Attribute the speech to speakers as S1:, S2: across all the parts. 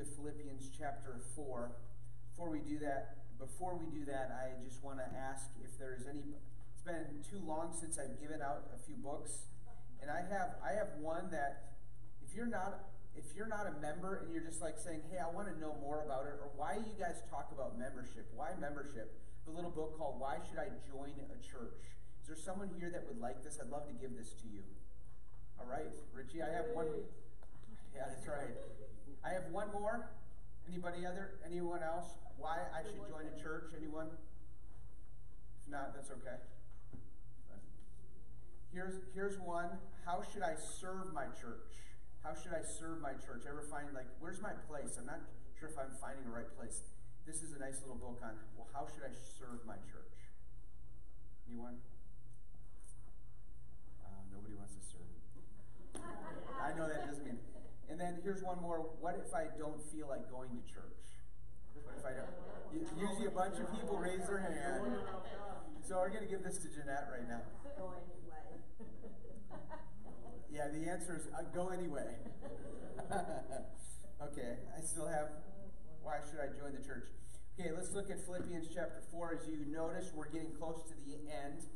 S1: into Philippians chapter 4. Before we do that, before we do that, I just want to ask if there's any it's been too long since I've given out a few books. And I have I have one that if you're not if you're not a member and you're just like saying, "Hey, I want to know more about it," or "Why you guys talk about membership? Why membership?" The little book called "Why Should I Join a Church?" Is there someone here that would like this? I'd love to give this to you. All right, Richie, I have one. Yeah, that's right. I have one more. Anybody other? Anyone else? Why I should join a church? Anyone? If not, that's okay. Here's here's one. How should I serve my church? How should I serve my church? Ever find like where's my place? I'm not sure if I'm finding the right place. This is a nice little book on well, how should I serve my church? Anyone? Uh, nobody wants to serve. I know that doesn't mean. And then here's one more. What if I don't feel like going to church? What if I don't? Usually a bunch of people raise their hand. So we're going to give this to Jeanette right now.
S2: Go anyway.
S1: Yeah, the answer is uh, go anyway. okay, I still have. Why should I join the church? Okay, let's look at Philippians chapter 4. As you notice, we're getting close to the end.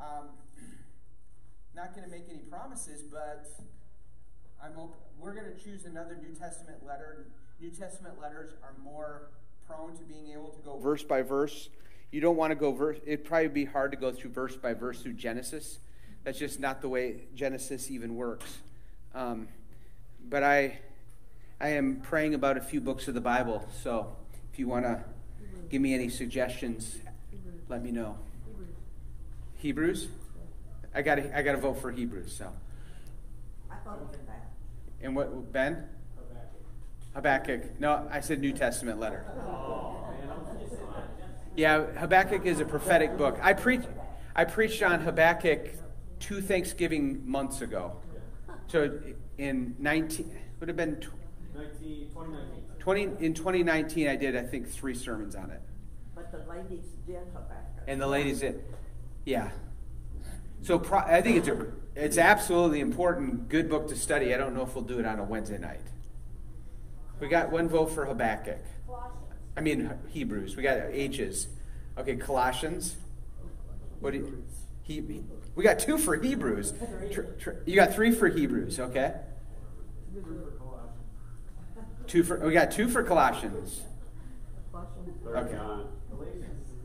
S1: Um, not going to make any promises, but I'm open. we're going to choose another New Testament letter. New Testament letters are more prone to being able to go verse by verse. You don't want to go verse. It'd probably be hard to go through verse by verse through Genesis. That's just not the way Genesis even works. Um, but I, I am praying about a few books of the Bible. So if you want to give me any suggestions, let me know. Hebrews. I got I got to vote for Hebrews. So.
S2: I thought it was that.
S1: And what Ben? Habakkuk. No, I said New Testament letter. Yeah, Habakkuk is a prophetic book. I preached I preached on Habakkuk two Thanksgiving months ago. So in 19 would have been
S3: 19, 2019.
S1: 20 in 2019 I did I think 3 sermons on it.
S2: But the ladies did Habakkuk.
S1: And the ladies did. Yeah. So pro, I think it's a it's absolutely important good book to study. I don't know if we'll do it on a Wednesday night. We got one vote for Habakkuk. I mean Hebrews. We got H's. Okay, Colossians. What do you, he, we got two for Hebrews. You got three for Hebrews, okay? Two for we got two for Colossians.
S3: Third
S1: Okay.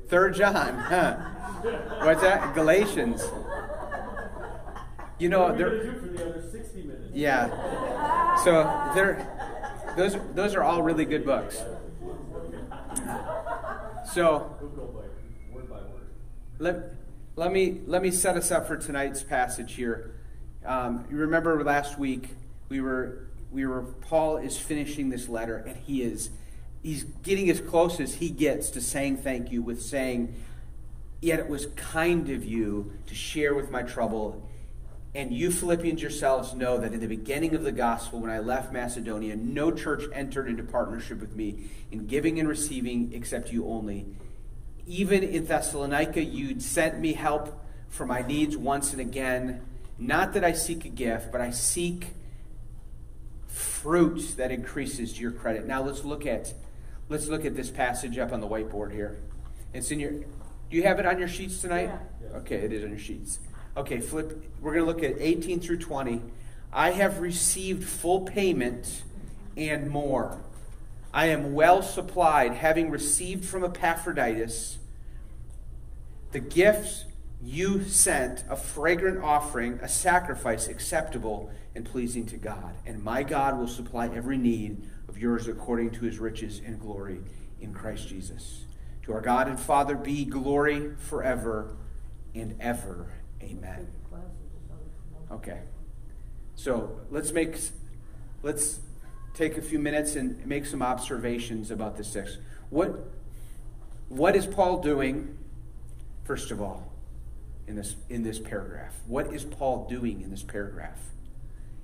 S1: Third John, huh? What's that? Galatians. You know, they're,
S3: the other 60 minutes?
S1: yeah. So they're those those are all really good books. So
S3: We'll go by word by word.
S1: let, let me let me set us up for tonight's passage here. Um, you remember last week we were we were Paul is finishing this letter and he is he's getting as close as he gets to saying thank you with saying yet it was kind of you to share with my trouble and you Philippians yourselves know that in the beginning of the gospel, when I left Macedonia, no church entered into partnership with me in giving and receiving except you only. Even in Thessalonica, you'd sent me help for my needs once and again. Not that I seek a gift, but I seek fruit that increases your credit. Now let's look at let's look at this passage up on the whiteboard here. It's in your do you have it on your sheets tonight?
S3: Yeah.
S1: Okay, it is on your sheets. Okay, flip we're going to look at 18 through 20. I have received full payment and more. I am well supplied, having received from Epaphroditus the gifts you sent, a fragrant offering, a sacrifice acceptable and pleasing to God. And my God will supply every need of yours according to his riches and glory in Christ Jesus. To our God and Father be glory forever and ever. Amen. Okay. So let's make let's take a few minutes and make some observations about the six. What what is Paul doing, first of all, in this in this paragraph? What is Paul doing in this paragraph?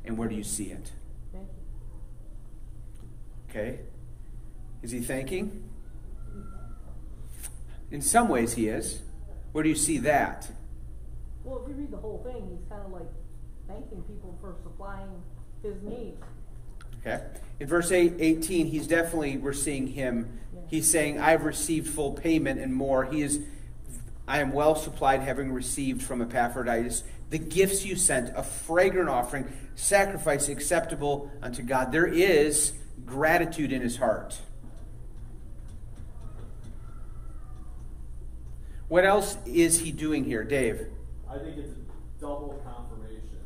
S1: And where do you see it? Okay. Is he thanking? In some ways he is. Where do you see that?
S4: Well, if you read the whole thing, he's kind of like thanking people for supplying his needs.
S1: Okay? In verse 8, 18, he's definitely, we're seeing him. He's saying, I've received full payment and more. He is, I am well supplied, having received from Epaphroditus the gifts you sent, a fragrant offering, sacrifice acceptable unto God. There is gratitude in his heart. What else is he doing here, Dave?
S3: I think it's a double confirmation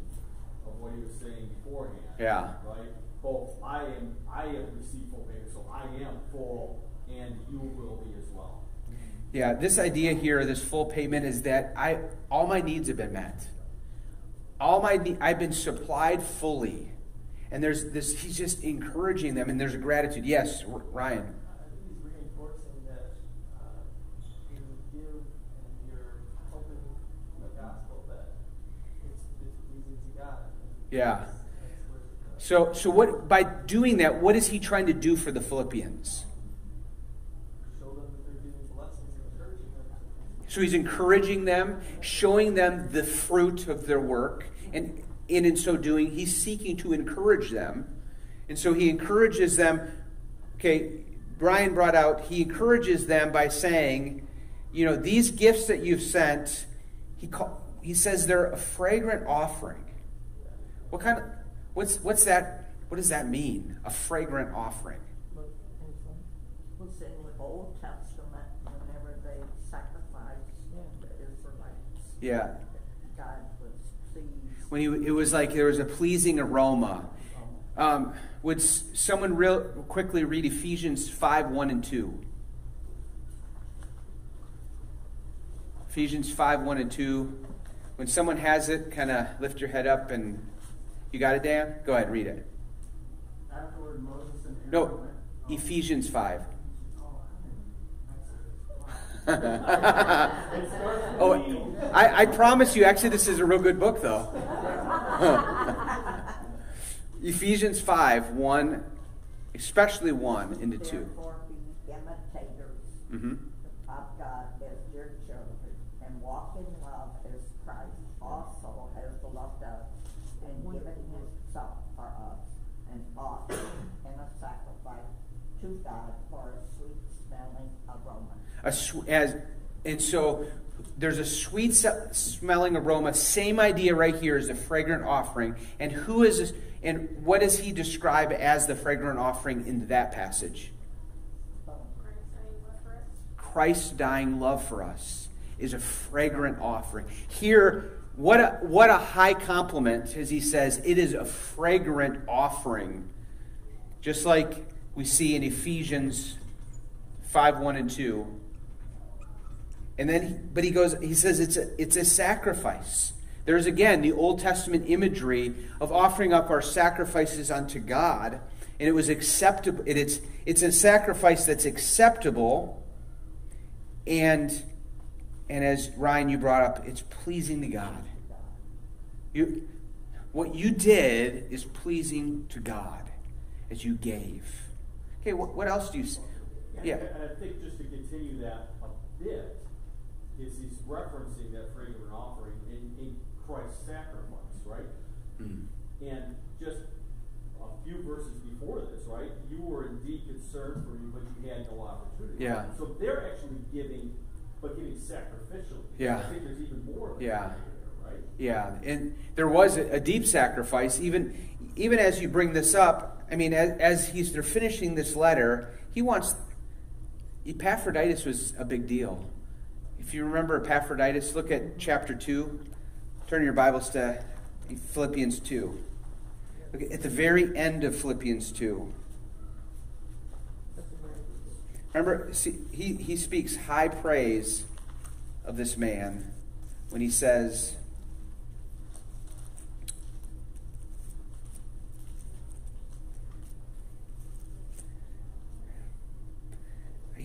S3: of what he was saying beforehand.
S1: Yeah.
S3: Right? Both I am I have received full payment, so I am full and you will be as well.
S1: Yeah, this idea here, this full payment, is that I all my needs have been met. All my I've been supplied fully, and there's this. He's just encouraging them, and there's a gratitude. Yes, Ryan.
S4: I think he's reinforcing that uh, you give and you're helping the gospel that it's, it's pleasing to God.
S1: Yeah. So, so what? By doing that, what is he trying to do for the Philippians? So he's encouraging them, showing them the fruit of their work, and, and in so doing, he's seeking to encourage them. And so he encourages them. Okay, Brian brought out, he encourages them by saying, you know, these gifts that you've sent, he, call, he says they're a fragrant offering. What kind of, what's, what's that, what does that mean? A fragrant offering.
S2: Was in the Old Testament, whenever they sacrificed the Israelites,
S1: Yeah.
S2: God was pleased.
S1: When he, it was like there was a pleasing aroma. Um, would someone real quickly read Ephesians 5 1 and 2? Ephesians 5 1 and 2. When someone has it, kind of lift your head up and. You got it, Dan? Go ahead, read it.
S4: Afterward, Moses and Aaron
S1: No,
S4: went- oh,
S1: Ephesians 5.
S4: oh, I didn't- that's it.
S3: It starts with
S1: oh,
S3: the-
S1: I, I promise you, Exodus is a real good book, though. Ephesians 5 1, especially 1 into 2.
S2: Therefore be imitators
S1: hmm
S2: of God as dear children, and walk in love as Christ also has loved us and given himself for us, an offering and a sacrifice to God for a sweet smelling aroma.
S1: a sw- as and so there's a sweet smelling aroma same idea right here is the fragrant offering. And who is this and what does he describe as the fragrant offering in that passage? Christ's dying love for us is a fragrant offering. Here what a, what a high compliment as he says it is a fragrant offering. Just like we see in ephesians 5 1 and 2 and then, but he goes, he says it's a, it's a sacrifice. There's again the Old Testament imagery of offering up our sacrifices unto God, and it was acceptable. It, it's it's a sacrifice that's acceptable, and and as Ryan you brought up, it's pleasing to God. You, what you did is pleasing to God as you gave. Okay, what, what else do you? s- Yeah.
S3: And I think just to continue that a bit, is he's referencing that fragrant offering in, in Christ's sacrifice, right?
S1: Mm.
S3: And just a few verses before this, right? You were indeed concerned for me, but you had no opportunity.
S1: Yeah.
S3: So they're actually giving, but giving sacrificially.
S1: Yeah.
S3: I think there's even more
S1: Yeah.
S3: there, right?
S1: Yeah, and there was a, a deep sacrifice. Even even as you bring this up, I mean, as, as he's they're finishing this letter, he wants Epaphroditus was a big deal. If you remember Epaphroditus, look at chapter two. Turn your Bibles to Philippians two. Look at the very end of Philippians two. Remember, see, he, he speaks high praise of this man when he says,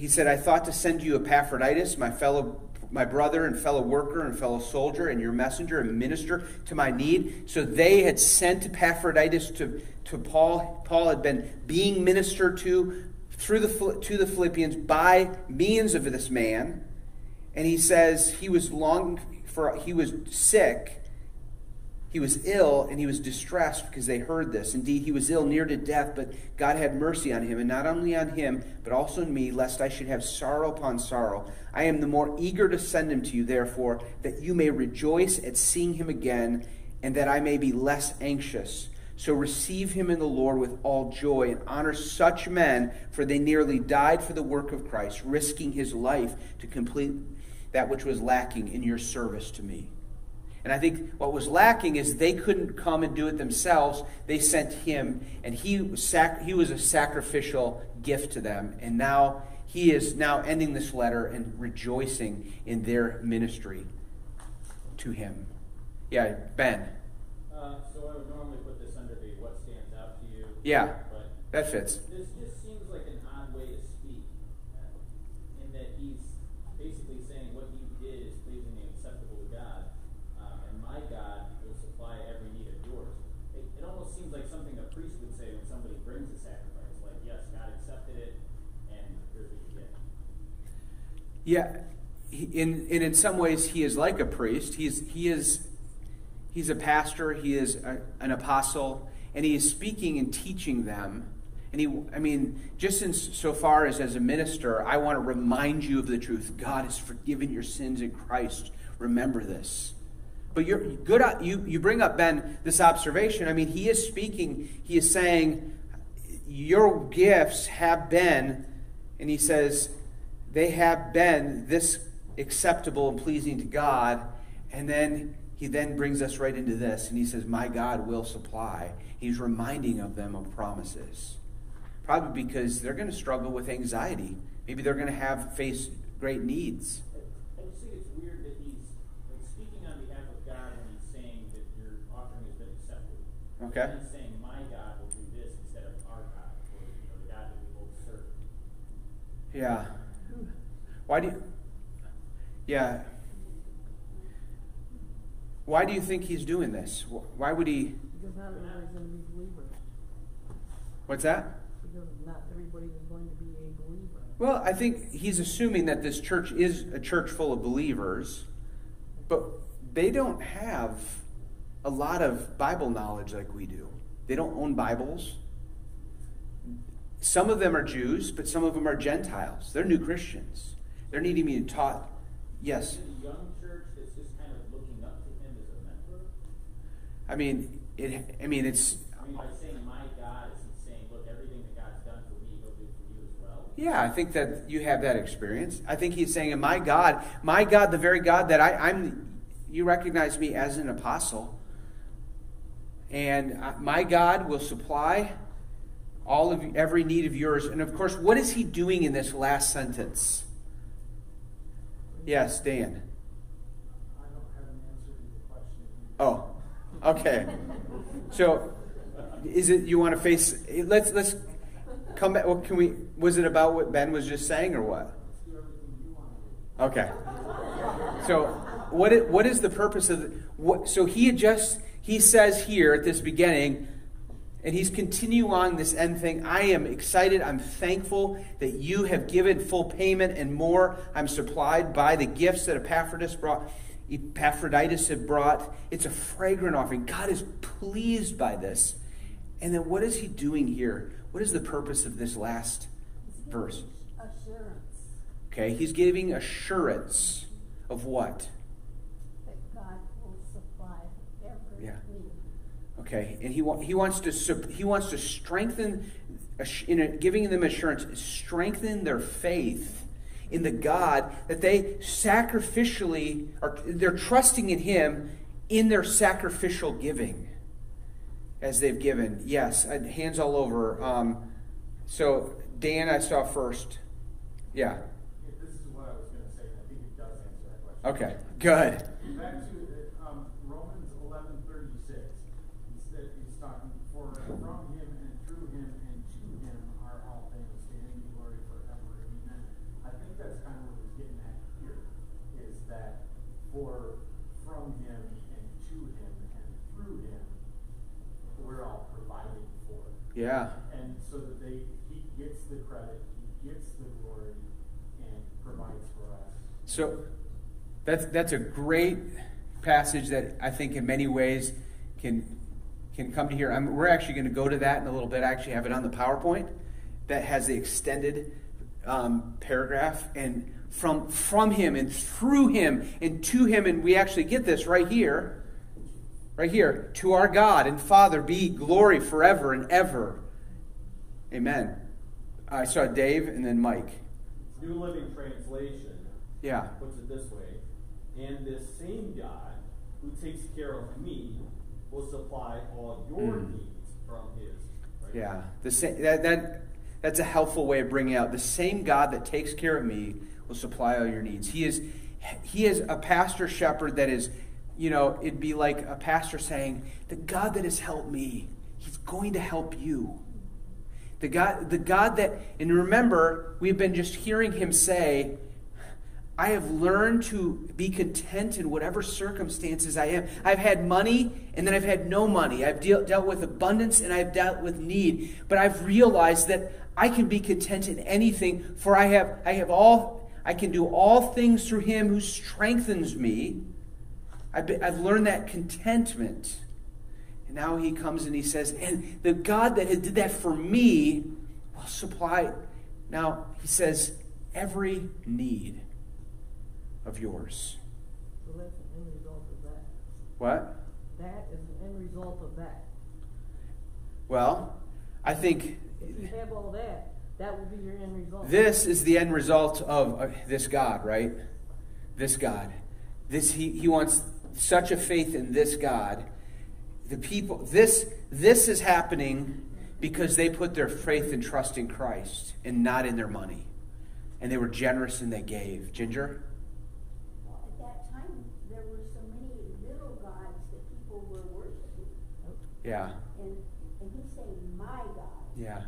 S1: He said, I thought to send you Epaphroditus, my fellow my brother and fellow worker and fellow soldier and your messenger and minister to my need. So they had sent Epaphroditus to, to Paul. Paul had been being ministered to through the to the Philippians by means of this man. And he says he was longing for he was sick he was ill and he was distressed because they heard this. Indeed, he was ill near to death, but God had mercy on him, and not only on him, but also on me, lest I should have sorrow upon sorrow. I am the more eager to send him to you, therefore, that you may rejoice at seeing him again, and that I may be less anxious. So receive him in the Lord with all joy and honor such men, for they nearly died for the work of Christ, risking his life to complete that which was lacking in your service to me. And I think what was lacking is they couldn't come and do it themselves. They sent him, and he was, sac- he was a sacrificial gift to them. And now he is now ending this letter and rejoicing in their ministry to him. Yeah, Ben.
S3: Uh, so I would normally put this under the what stands out to you.
S1: Yeah, that fits.
S3: this just seems like an odd way to speak, uh, in that he's basically saying what you did is pleasing and acceptable to God, um, and my God will supply every need of yours. It, it almost seems like something a priest would say when somebody brings a sacrifice, like, yes, God accepted it, and here's what you get.
S1: Yeah, in, and in some ways, he is like a priest. He's, he is, he's a pastor, he is a, an apostle, and he is speaking and teaching them. And he, I mean, just in so far as as a minister, I want to remind you of the truth. God has forgiven your sins in Christ. Remember this. But you're good. Uh, you you bring up Ben this observation. I mean, he is speaking. He is saying, your gifts have been, and he says, they have been this acceptable and pleasing to God. And then he then brings us right into this, and he says, My God will supply. He's reminding of them of promises. Probably because they're going to struggle with anxiety. Maybe they're going to have face great needs.
S3: I just think it's weird that he's like speaking on behalf of God when he's saying that your offering has been accepted.
S1: Okay.
S3: And he's saying, "My God will do this instead of our God, or you know, the God that we both serve."
S1: Yeah. Why do you, yeah. Why do you think he's doing this? Why would he?
S5: Because not everybody's going to be believers.
S1: What's that?
S5: Because not everybody is going to be a believer.
S1: Well, I think he's assuming that this church is a church full of believers, but they don't have a lot of Bible knowledge like we do. They don't own Bibles. Some of them are Jews, but some of them are Gentiles. They're new Christians. They're needing me to be taught. Yes.
S3: Young church that's just kind of looking up to him as a mentor?
S1: I mean, it. I mean, it's.
S3: I mean, by saying "My God," is saying, "Look, everything that God's done for me, He'll do for you as well"?
S1: Yeah, I think that you have that experience. I think he's saying, "My God, my God, the very God that I, I'm, you recognize me as an apostle, and my God will supply all of every need of yours." And of course, what is he doing in this last sentence? Yes, Dan.
S4: I don't have an answer to your question.
S1: Oh, okay. So, is it you want to face? Let's let's come back. Well, can we? Was it about what Ben was just saying, or what?
S4: Let's do everything you want to do.
S1: Okay. So, what is, what is the purpose of the, what? So he just he says here at this beginning, and he's continuing on this end thing. I am excited. I'm thankful that you have given full payment and more. I'm supplied by the gifts that Epaphroditus brought. Epaphroditus had brought. It's a fragrant offering. God is pleased by this. And then what is he doing here? What is the purpose of this last verse?
S6: assurance
S1: Okay, he's giving assurance of what?
S6: that God will supply every
S1: Yeah.
S6: need.
S1: Okay, and he, wa- he wants to he wants to strengthen in a, giving them assurance, strengthen their faith in the God that they sacrificially are. They're trusting in Him in their sacrificial giving, as they've given. Yes, uh, hands all over. Um, so Dan, I saw first. Yeah.
S3: Yeah, this is what I was going to say, and I think it does answer that question.
S1: Okay. Good.
S3: Back to uh, um, Romans eleven thirty six. Instead, he's talking for from him and through him and to him are all things, standing in glory forever. Amen. I think that's kind of what he's getting at here, is that for from him and to him and through him, we're all providing for.
S1: Yeah.
S3: And so that they, he gets the credit, he gets the glory, and provides for us.
S1: So that's that's a great passage that I think in many ways can can come to here. I'm, we're actually going to go to that in a little bit. I actually have it on the PowerPoint that has the extended um, paragraph and from from him and through him and to him and we actually get this right here right here to our god and father be glory forever and ever amen i saw dave and then mike
S7: New Living Translation
S1: yeah
S7: puts it this way And this same God who takes care of me will supply all your
S1: Mm.
S7: needs from his. Right?
S1: yeah the same that, that that's a helpful way of bringing out the same god that takes care of me will supply all your needs he is he is a pastor shepherd that is you know it'd be like a pastor saying the god that has helped me he's going to help you the god the god that and remember we've been just hearing him say I have learned to be content in whatever circumstances I am. I've had money and then I've had no money. I've deal, dealt with abundance and I've dealt with need. But I've realized that I can be content in anything, for I have I have all I can do all things through him who strengthens me. I've, been, I've learned that contentment. And now he comes and he says, and the God that did that for me will supply. Now he says, every need of yours.
S5: So that's an end result of that.
S1: What?
S5: That is an end result of that.
S1: Well, I think
S5: If you have all that, that will be your end result.
S1: this is the end result of uh, this God, right? This God. This he, he wants such a faith in this God. The people this this is happening because they put their faith and trust in Christ and not in their money. And they were generous and they gave. Ginger?
S6: At that time, there were so many little gods that people were worshiping.
S1: Yeah.
S6: And, and he's saying, my God.
S1: Yeah.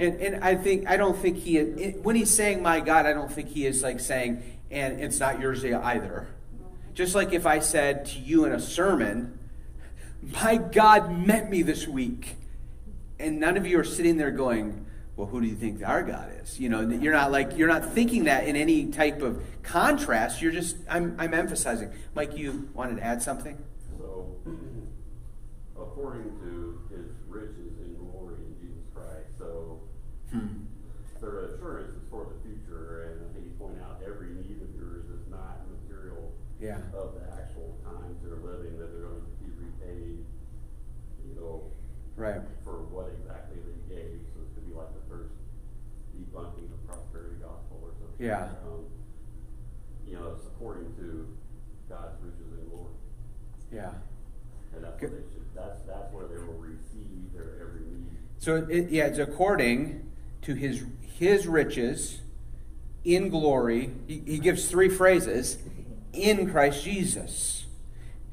S1: And, and I think I don't think he when he's saying my God I don't think he is like saying and it's not yours either. Just like if I said to you in a sermon, my God met me this week, and none of you are sitting there going, well, who do you think our God is? You know, you're not like you're not thinking that in any type of contrast. You're just I'm I'm emphasizing. Mike, you wanted to add something?
S8: So, according to his riches and glory in Jesus Christ, so
S1: Hmm.
S8: their assurance is for the future, and I think you point out every
S1: Yeah.
S8: of the actual times they're living, that they're going to be repaid, you know,
S1: Right.
S8: for what exactly they gave. So this could be like the first debunking of prosperity gospel or something.
S1: Yeah.
S8: Um, you know, it's according to God's riches and glory.
S1: Yeah.
S8: And that's what they should, that's, that's where they will receive their every need.
S1: So it, yeah, it's according to his his riches in glory. He, he gives three phrases in Christ Jesus.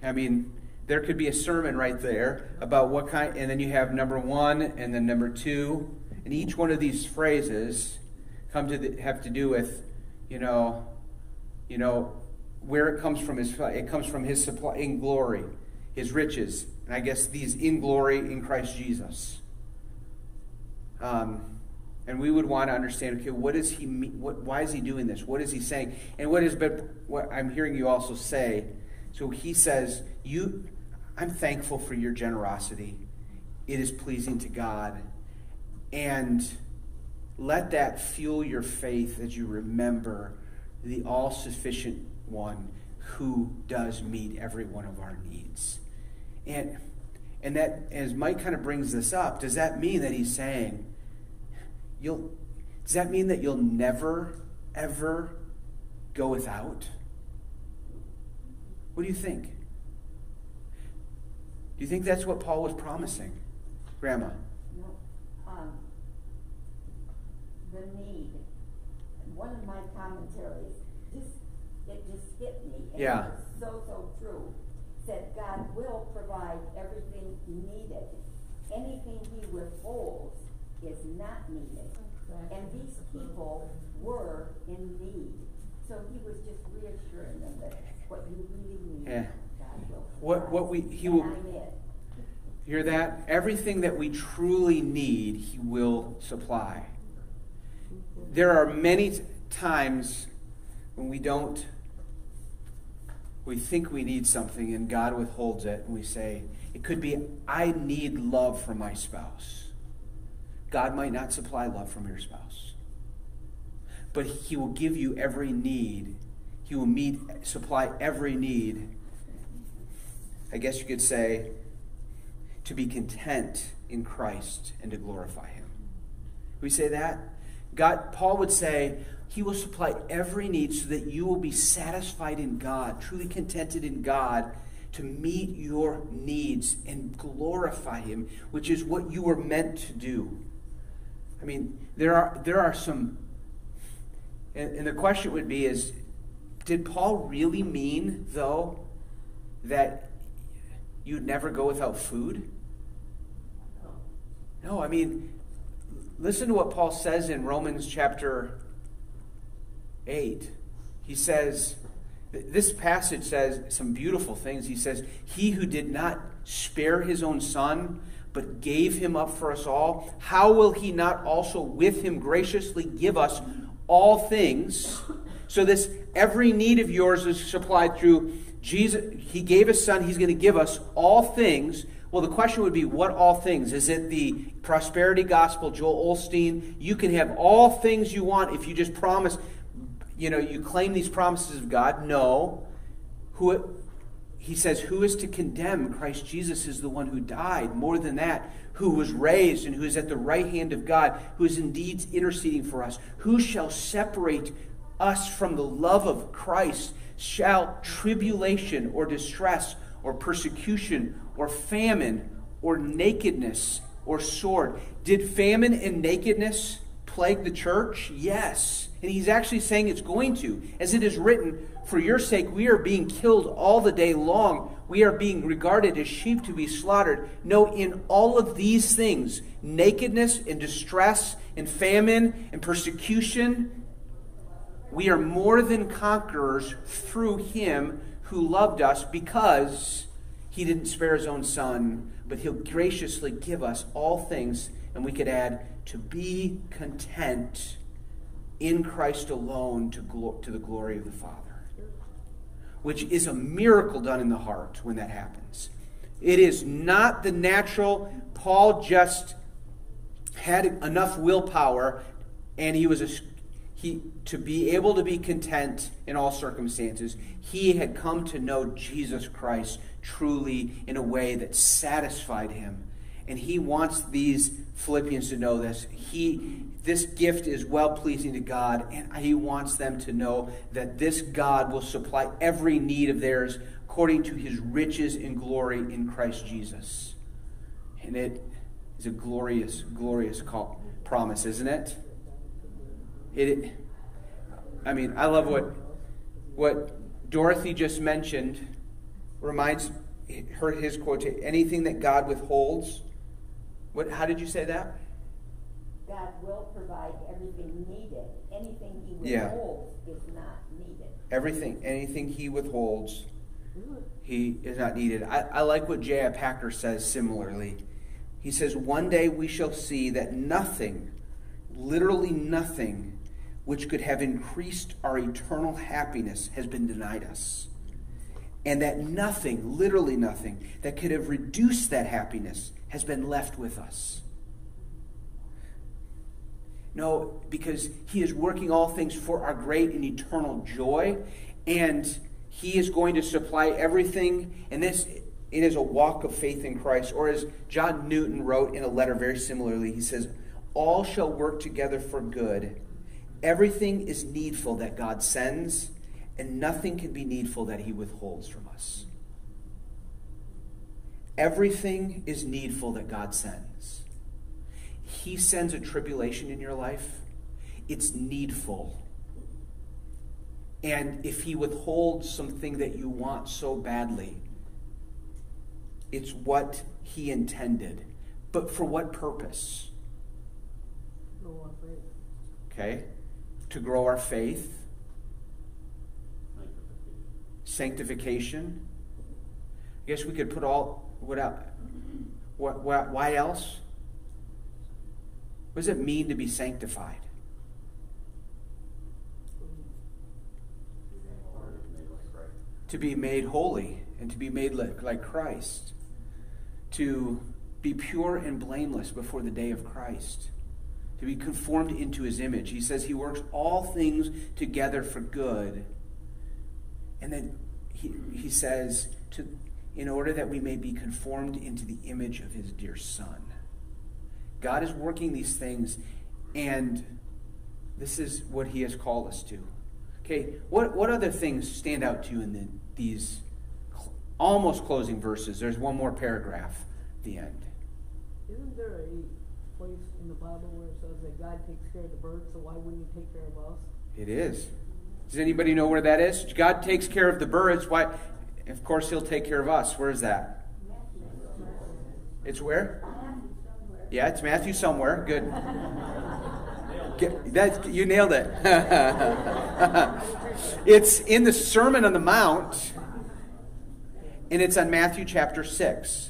S1: I mean, there could be a sermon right there about what kind, and then you have number one and then number two, and each one of these phrases come to the, have to do with, you know, you know, where it comes from. His it comes from his supply in glory, his riches, and I guess these in glory in Christ Jesus. Um, and we would want to understand, okay, what does he mean? What, why is he doing this? What is he saying? And what is, but what I'm hearing you also say. So he says, "You, I'm thankful for your generosity. It is pleasing to God, and let that fuel your faith as you remember the all-sufficient one who does meet every one of our needs." And and that, as Mike kind of brings this up, does that mean that he's saying, you'll, does that mean that you'll never, ever go without? What do you think? Do you think that's what Paul was promising? Grandma?
S2: No, um, the need, one of my commentaries, just, it just hit me. and it
S1: Yeah.
S2: was So, so true, said God will provide everything needed. Anything he withholds is not needed. And these people were in need. So he was just reassuring them that what you really need,
S1: Yeah.
S2: God will
S1: What- what we- he will-. Hear that? Everything that we truly need, He will supply. There are many t- times when we don't we think we need something and God withholds it, and we say, it could be, I need love from my spouse. God might not supply love from your spouse, but He will give you every need. He will meet, supply every need. I guess you could say, to be content in Christ and to glorify Him. We say that? God, Paul would say, He will supply every need so that you will be satisfied in God, truly contented in God, to meet your needs and glorify Him, which is what you were meant to do. I mean, there are there are some, and, and the question would be: Is did Paul really mean though that you'd never go without food? No, I mean, listen to what Paul says in Romans chapter 8. He says, this passage says some beautiful things. He says, He who did not spare his own son, but gave him up for us all, how will he not also with him graciously give us all things? So, this every need of yours is supplied through Jesus. He gave his son, he's going to give us all things well, the question would be what all things? Is it the prosperity gospel, Joel Osteen? You can have all things you want if you just promise, you know, you claim these promises of God. No. Who he says, Who is to condemn? Christ Jesus is the one who died. More than that, who was raised and who is at the right hand of God, who is indeed interceding for us. Who shall separate us from the love of Christ? Shall tribulation or distress or persecution or famine or nakedness or sword. Did famine and nakedness plague the church? Yes. And he's actually saying it's going to. As it is written, For your sake we are being killed all the day long. We are being regarded as sheep to be slaughtered. No, in all of these things, nakedness and distress and famine and persecution, we are more than conquerors through him who loved us because he didn't spare his own son, but he'll graciously give us all things. And we could add, to be content in Christ alone to, to the glory of the Father, which is a miracle done in the heart when that happens. It is not the natural. Paul just had enough willpower and he was a, he to be able to be content in all circumstances he had come to know jesus christ truly in a way that satisfied him. And he wants these Philippians to know this. He this gift is well pleasing to God, and he wants them to know that this God will supply every need of theirs according to his riches and glory in Christ Jesus. And it is a glorious, glorious call, promise, isn't it? It I mean, I love what what Dorothy just mentioned reminds her his quote anything that God withholds. What how did you say that?
S2: God will provide everything needed. Anything he withholds yeah. is not needed.
S1: Everything, anything he withholds, mm-hmm. he is not needed. I, I like what J.I. Packer says similarly. He says, One day we shall see that nothing, literally nothing, which could have increased our eternal happiness has been denied us and that nothing, literally nothing, that could have reduced that happiness has been left with us. No, because He is working all things for our great and eternal joy, and He is going to supply everything. And this it is a walk of faith in Christ. Or as John Newton wrote in a letter very similarly, he says, All shall work together for good. Everything is needful that God sends and nothing can be needful that he withholds from us. Everything is needful that God sends. He sends a tribulation in your life, it's needful. And if he withholds something that you want so badly, it's what he intended. But for what purpose? Okay? To grow our faith sanctification. I guess we could put all what what, what why else? What does it mean to be sanctified? to be made holy and to be made like, Christ, to be pure and blameless before the day of Christ, to be conformed into his image. He says he works all things together for good. And then he, he says, to, in order that we may be conformed into the image of his dear Son. God is working these things, and this is what he has called us to. Okay, what, what other things stand out to you in the, these cl- almost closing verses? There's one more paragraph at the end.
S5: Isn't there a place in the Bible where it says that God takes care of the birds, so why wouldn't he take care of us?
S1: It is. Does anybody know where that is? God takes care of the birds. Why? Of course, He'll take care of us. Where is that? It's where? Yeah, it's Matthew somewhere. Good. That, you nailed it. it's in the Sermon on the Mount, and it's on Matthew chapter six.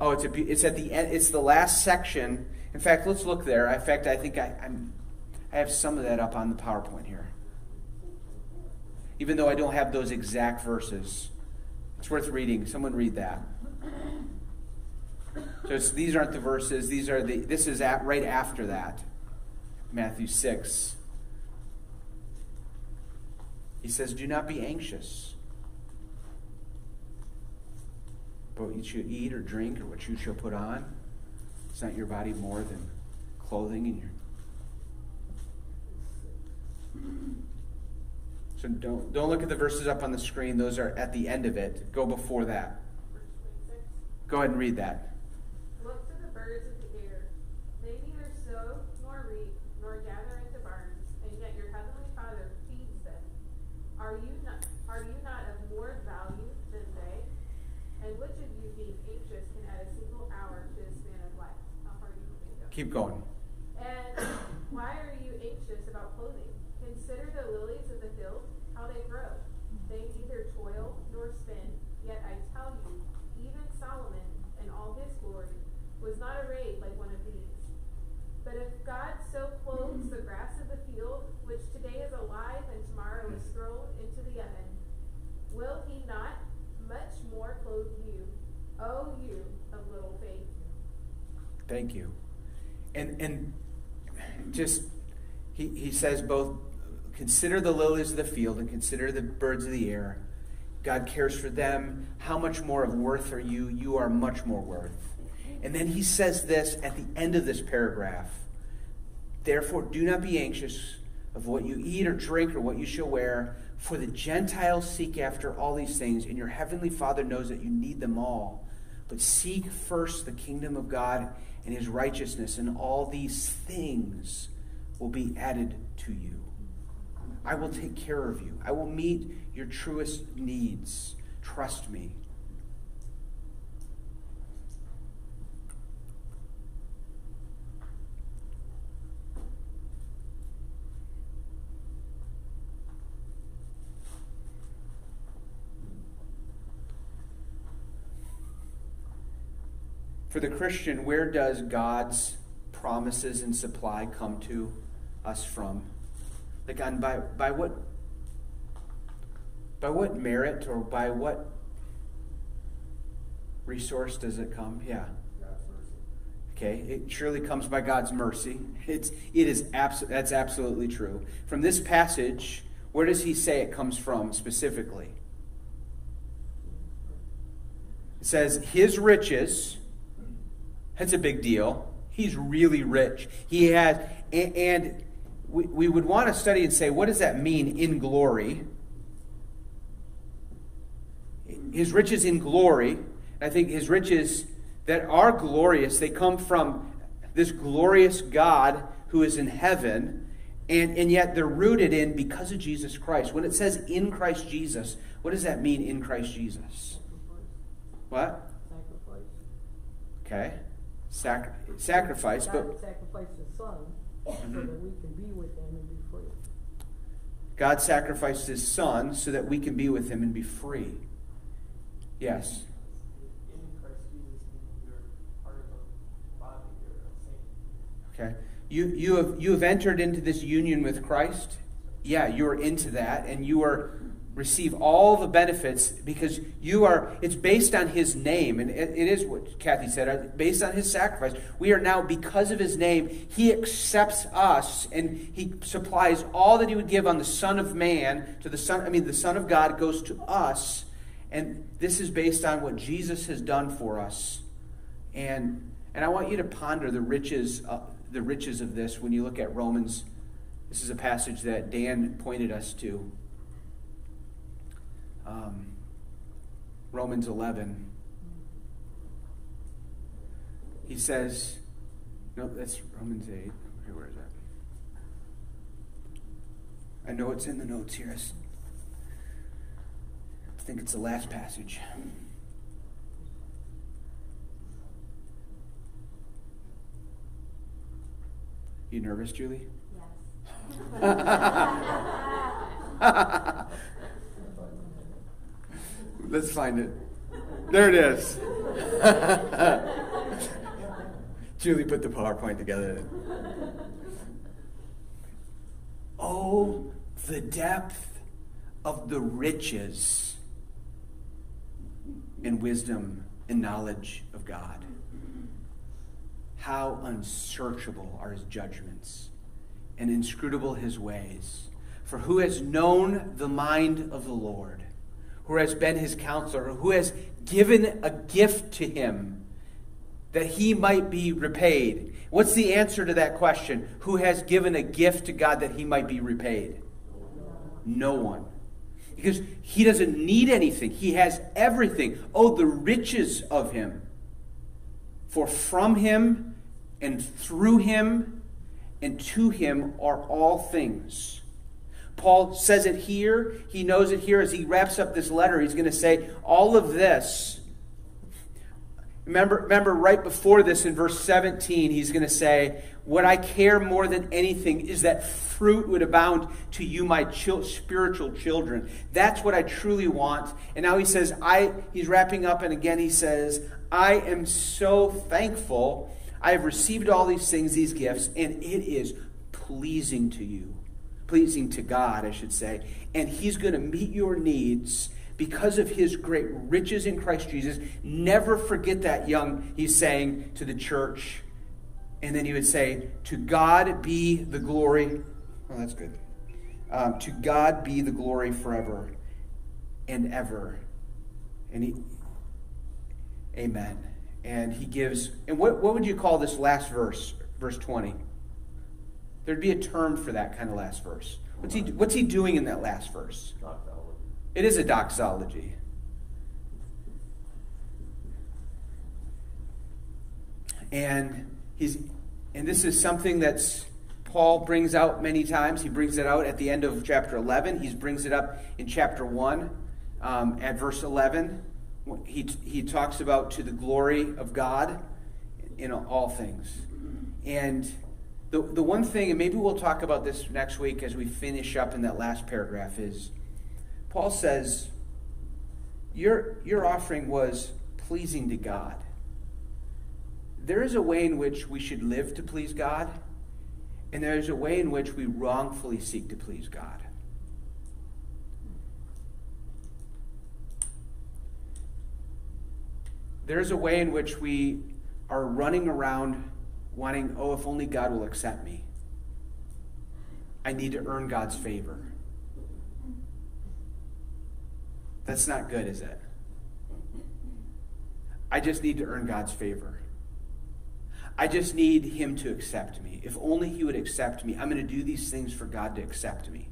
S1: Oh, it's a, it's at the end. It's the last section. In fact, let's look there. In fact, I think I, I'm, I have some of that up on the PowerPoint here. Even though I don't have those exact verses, it's worth reading. Someone read that. So it's- these aren't the verses. These are the. This is at right after that. Matthew six. He says, "Do not be anxious." But what you eat or drink or what you shall put on. Is not your body more than clothing and your so don't don't look at the verses up on the screen. Those are at the end of it. Go before that. Go ahead and read that.
S9: Look to the birds of the air. They neither sow nor reap nor gather into barns, and yet your heavenly Father feeds them. Are you not are you not of more value than they? And which of you being anxious can add a single hour to his span of life? How far do you think?
S1: Keep going.
S9: And why are you anxious about clothing? Consider the lilies of the field, how they grow. They neither toil nor spin. Yet I tell you, even Solomon in all his glory was not arrayed like one of these. But if God so clothes the grass of the field, which today is alive and tomorrow is thrown into the oven, will he not much more clothe you, O you of little faith?
S1: Thank you. And and just he, he says both consider the lilies of the field and consider the birds of the air. God cares for them. How much more of worth are you? You are much more worth. And then he says this at the end of this paragraph. Therefore, do not be anxious of what you eat or drink or what you shall wear, for the Gentiles seek after all these things, and your heavenly Father knows that you need them all. But seek first the kingdom of God and his righteousness, and all these things will be added to you. I will take care of you. I will meet your truest needs. Trust me. For the Christian, where does God's promises and supply come to us from? Like on by by what by what merit or by what resource does it come? Yeah. Okay, it surely comes by God's mercy. It's it is abs- that's absolutely true. From this passage, where does he say it comes from specifically? It says his riches. That's a big deal. He's really rich. He has, and, and we, we would want to study and say, what does that mean in glory? His riches in glory. I think his riches that are glorious, they come from this glorious God who is in heaven, and, and yet they're rooted in because of Jesus Christ. When it says in Christ Jesus, what does that mean in Christ Jesus? What?
S5: Sacrifice.
S1: Okay. Sac- sacrifice, but
S5: God sacrificed his son so
S1: Mhm.
S5: that we can be with him and be free.
S1: God sacrificed his son so that we can be with him and be free. Yes.
S4: In Christ Jesus, meaning you're part of a body, you're a saint.
S1: Okay. You you have you have entered into this union with Christ. Yeah, you are into that and you are receive all the benefits because you are it's based on his name. And it, it is what kathy said uh, based on his sacrifice. We are now because of his name he accepts us and he supplies all that he would give on the son of man to the son i mean the son of god goes to us. And this is based on what jesus has done for us. And and i want you to ponder the riches uh, the riches of this when you look at romans. This is a passage that dan pointed us to um, Romans 11. He says, no, that's Romans 8. Okay, where is that? I know it's in the notes here. I think it's the last passage. You nervous, Julie?
S6: Yes.
S1: Let's find it. There it is. Julie put the PowerPoint together. Oh, the depth of the riches and wisdom and knowledge of God. How unsearchable are his judgments and inscrutable his ways. For who has known the mind of the Lord? Who has been his counselor, who has given a gift to him that he might be repaid. What's the answer to that question? Who has given a gift to God that he might be repaid? No one. Because he doesn't need anything, he has everything. Oh, the riches of him. For from him and through him and to him are all things. Paul says it here. He knows it here as he wraps up this letter. He's going to say, All of this. Remember, remember, right before this in verse 17, he's going to say, What I care more than anything is that fruit would abound to you, my chil- spiritual children. That's what I truly want. And now he says, I, he's wrapping up, and again he says, I am so thankful. I have received all these things, these gifts, and it is pleasing to you pleasing to God, I should say. And He's going to meet your needs because of His great riches in Christ Jesus. Never forget that, young, He's saying to the church. And then He would say, To God be the glory. Oh, that's good. Um, to God be the glory forever and ever. And He, Amen. And He gives, and what, what would you call this last verse, verse 20? There'd be a term for that kind of last verse. What's he, what's he doing in that last verse?
S8: Doxology.
S1: It is a doxology. And he's and this is something that's Paul brings out many times. He brings it out at the end of chapter 11. He brings it up in chapter 1 um, at verse 11. He, he talks about to the glory of God in all things. And the, the one thing, and maybe we'll talk about this next week as we finish up in that last paragraph, is Paul says, Your, your offering was pleasing to God. There is a way in which we should live to please God, and there is a way in which we wrongfully seek to please God. There's a way in which we are running around wanting, oh, if only God will accept me. I need to earn God's favor. That's not good, is it? I just need to earn God's favor. I just need Him to accept me. If only He would accept me, I'm going to do these things for God to accept me.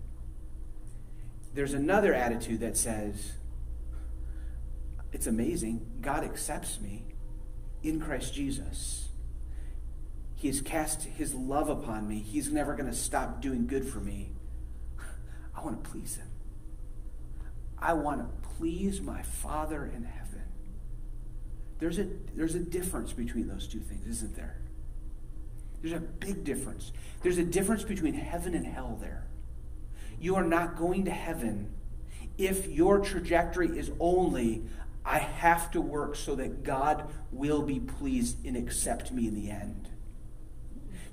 S1: There's another attitude that says, it's amazing. God accepts me in Christ Jesus. He has cast his love upon me. He's never going to stop doing good for me. I want to please him. I want to please my Father in heaven. There's a, there's a difference between those two things, isn't there? There's a big difference. There's a difference between heaven and hell there. You are not going to heaven if your trajectory is only, I have to work so that God will be pleased and accept me in the end.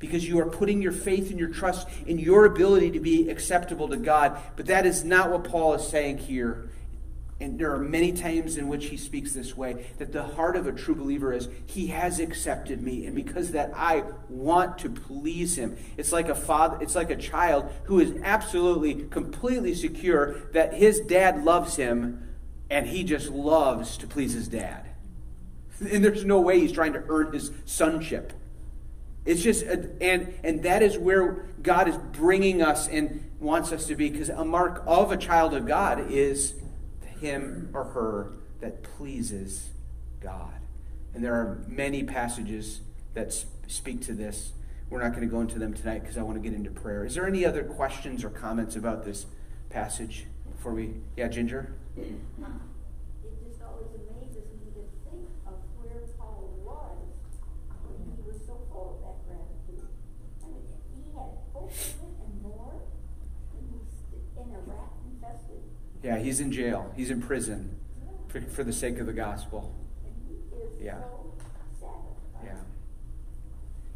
S1: Because you are putting your faith and your trust in your ability to be acceptable to God. But that is not what Paul is saying here. And there are many times in which he speaks this way that the heart of a true believer is, He has accepted me. And because that I want to please Him. It's like a father, it's like a child who is absolutely, completely secure that his dad loves him and he just loves to please his dad. And there's no way he's trying to earn his sonship. It's just, and, and that is where God is bringing us and wants us to be, because a mark of a child of God is him or her that pleases God. And there are many passages that speak to this. We're not going to go into them tonight because I want to get into prayer. Is there any other questions or comments about this passage before we? Yeah, Ginger? Yeah, he's in jail. He's in prison for, for the sake of the gospel. Yeah. Yeah.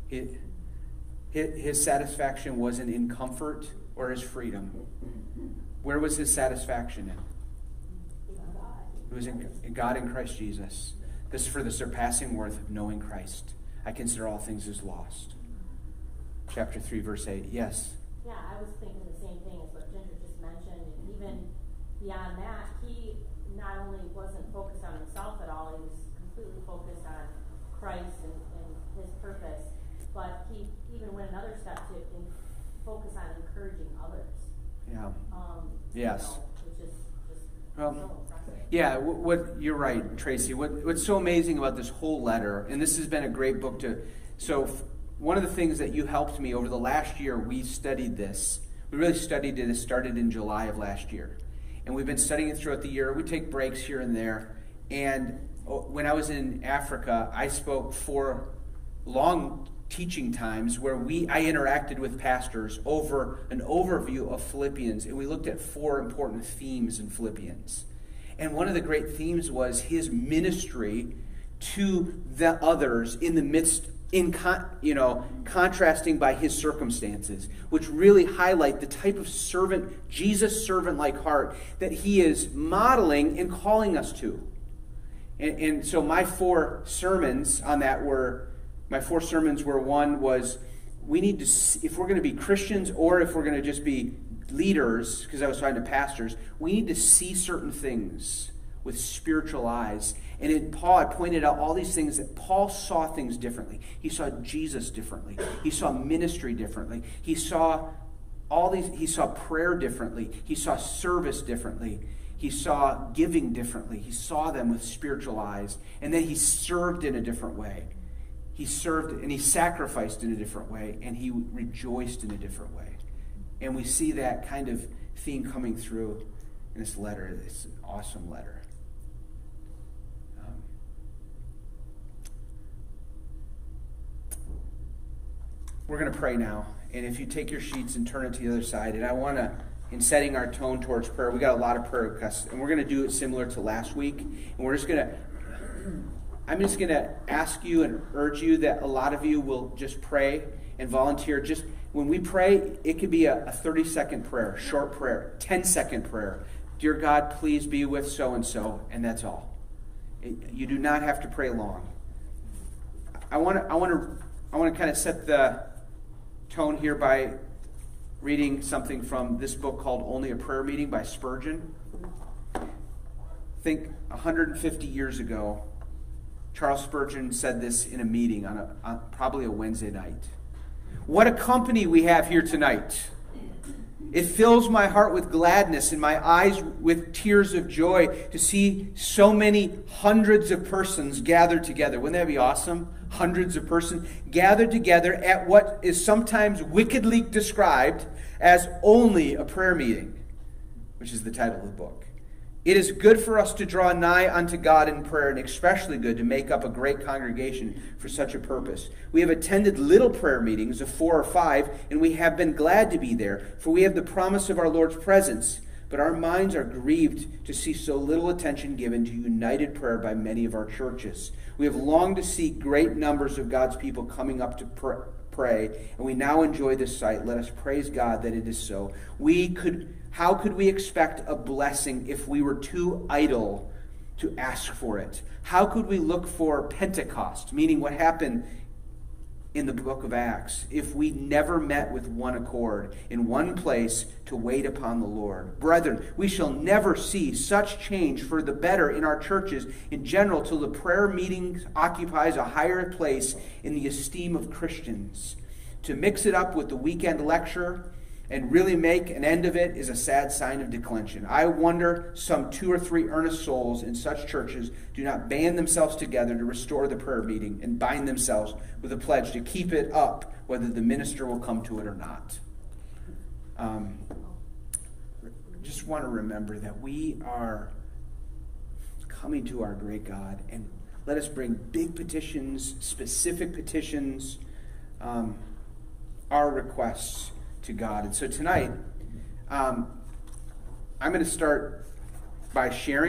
S1: His, his satisfaction wasn't in comfort or his freedom. Where was his satisfaction in? It was in, in God in Christ Jesus. This is for the surpassing worth of knowing Christ. I consider all things as lost. Chapter 3, verse 8. Yes?
S10: Yeah, I was thinking the same thing as what Ginger just mentioned. Even beyond that, he not only wasn't focused on himself at all, he was completely focused on Christ and, and his purpose. But he even went another step to focus on encouraging others.
S1: Yeah.
S10: Um,
S1: yes.
S10: You know, is,
S1: well,
S10: so
S1: yeah, what, what, you're right, Tracy. What, what's so amazing about this whole letter, and this has been a great book to. So, f- one of the things that you helped me over the last year, we studied this. We really studied it. It started in July of last year and we've been studying it throughout the year. We take breaks here and there. And oh, when I was in Africa, I spoke for long teaching times where we I interacted with pastors over an overview of Philippians, and we looked at four important themes in Philippians. And one of the great themes was his ministry to the others in the midst in con, you know contrasting by his circumstances which really highlight the type of servant jesus servant like heart that he is modeling and calling us to. And, and so my four sermons on that were my four sermons were one was we need to if we're going to be christians or if we're going to just be leaders because i was talking to pastors we need to see certain things with spiritual eyes and in Paul, I pointed out all these things that Paul saw things differently. He saw Jesus differently. He saw ministry differently. He saw all these, he saw prayer differently. He saw service differently. He saw giving differently. He saw them with spiritual eyes. And then he served in a different way. He served and he sacrificed in a different way. And he rejoiced in a different way. And we see that kind of theme coming through in this letter. An awesome letter. We're going to pray now. And if you take your sheets and turn it to the other side, and I want to, in setting our tone towards prayer, we got a lot of prayer requests, and we're going to do it similar to last week. And we're just going to, I'm just going to ask you and urge you that a lot of you will just pray and volunteer. Just when we pray, it could be a, a 30 second prayer, short prayer, 10 second prayer. Dear God, please be with so and so, and that's all. You do not have to pray long. I want to, I want to, I want to kind of set the tone here by reading something from this book called Only a Prayer Meeting by Spurgeon. Think 150 years ago, Charles Spurgeon said this in a meeting on, a, on probably a Wednesday night. What a company we have here tonight. It fills my heart with gladness and my eyes with tears of joy to see so many hundreds of persons gathered together. Wouldn't that be awesome? Hundreds of persons gathered together at what is sometimes wickedly described as only a prayer meeting, which is the title of the book. It is good for us to draw nigh unto God in prayer, and especially good to make up a great congregation for such a purpose. We have attended little prayer meetings of four or five, and we have been glad to be there, for we have the promise of our Lord's presence. But our minds are grieved to see so little attention given to united prayer by many of our churches. We have longed to see great numbers of God's people coming up to pray pray, and we now enjoy this sight. Let us praise God that it is so. We could, how could we expect a blessing if we were too idle to ask for it? How could we look for Pentecost, meaning what happened in the book of Acts if we never met with one accord in one place to wait upon the Lord. Brethren, we shall never see such change for the better in our churches in general till the prayer meeting occupies a higher place in the esteem of Christians. To mix it up with the weekend lecture and really make an end of it is a sad sign of declension. I wonder some two or three earnest souls in such churches do not band themselves together to restore the prayer meeting and bind themselves with a pledge to keep it up, whether the minister will come to it or not. Um, just want to remember that we are coming to our great God, and let us bring big petitions, specific petitions, um, our requests to God. And so tonight, um, I'm going to start by sharing.